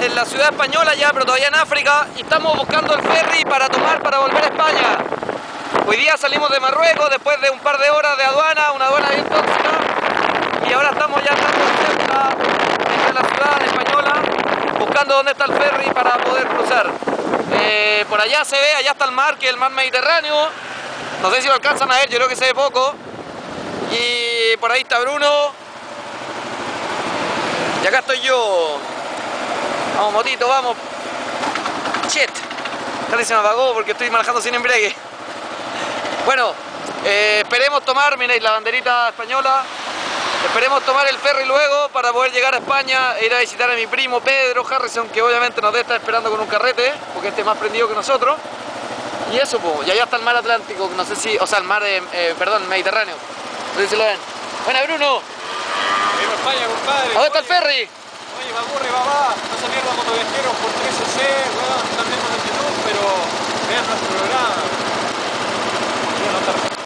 en la ciudad española ya, pero todavía en África, y estamos buscando el ferry para tomar para volver a España. Hoy día salimos de Marruecos después de un par de horas de aduana, una aduana bien tóxica, y ahora estamos ya dando entre la ciudad española, buscando dónde está el ferry para poder cruzar. Eh, por allá se ve, allá está el mar, que es el mar Mediterráneo. No sé si lo alcanzan a ver, yo creo que se ve poco. Y por ahí está Bruno. Y acá estoy yo. Vamos, motito, vamos. Shit. Casi se me apagó porque estoy manejando sin embrague. Bueno, eh, esperemos tomar, miréis la banderita española. Esperemos tomar el ferry luego para poder llegar a España e ir a visitar a mi primo Pedro Harrison, que obviamente nos debe estar esperando con un carrete, porque este es más prendido que nosotros. Y eso, pues, y allá está el mar Atlántico, no sé si, o sea, el mar, eh, eh, perdón, Mediterráneo. No sé si lo ven. Buena, Bruno. España, compadre. ¿A dónde está el ferry? Oye, me aburre, papá esa mierda cuando por 13C, weón, también nos pero vean nuestro programa.